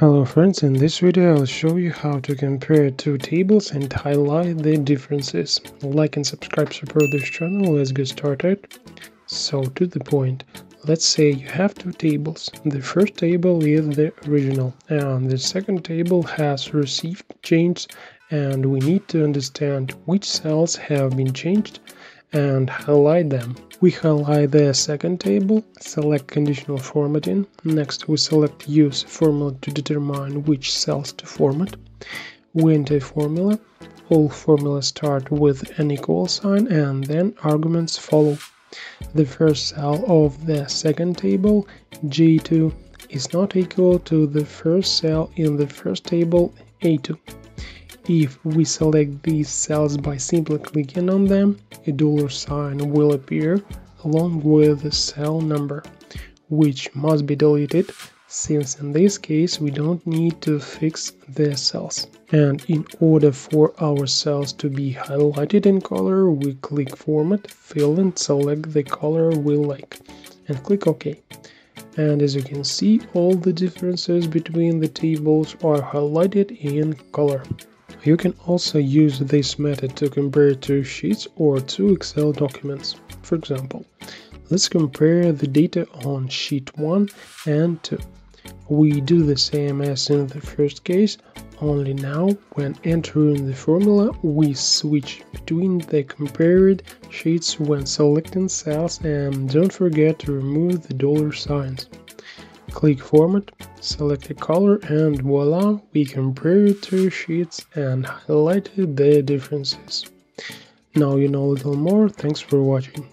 Hello friends, in this video I'll show you how to compare two tables and highlight the differences. Like and subscribe support this channel, let's get started. So to the point, let's say you have two tables. The first table is the original and the second table has received changes and we need to understand which cells have been changed and highlight them. We highlight the second table, select conditional formatting. Next we select use formula to determine which cells to format. We enter formula. All formulas start with an equal sign and then arguments follow. The first cell of the second table, G2, is not equal to the first cell in the first table, A2. If we select these cells by simply clicking on them, a dollar sign will appear along with the cell number, which must be deleted since in this case we don't need to fix the cells. And in order for our cells to be highlighted in color, we click Format, Fill and select the color we like, and click OK. And as you can see, all the differences between the tables are highlighted in color. You can also use this method to compare two sheets or two Excel documents. For example, let's compare the data on sheet 1 and 2. We do the same as in the first case, only now when entering the formula we switch between the compared sheets when selecting cells and don't forget to remove the dollar signs. Click Format, select a color and voila, we compared two sheets and highlighted the differences. Now you know a little more, thanks for watching.